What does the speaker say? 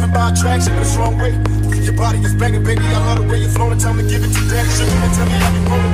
living by attraction, but it's wrong way. Your body is banging, baby. I love the way you're flowing. Time to give it to that. Sugar, tell me how you rolling.